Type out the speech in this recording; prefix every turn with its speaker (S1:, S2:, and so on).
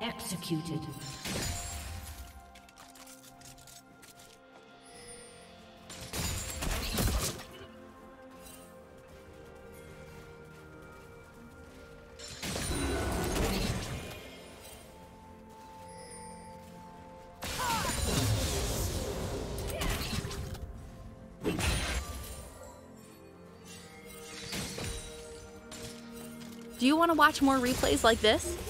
S1: Executed.
S2: Do you want to watch more replays like this?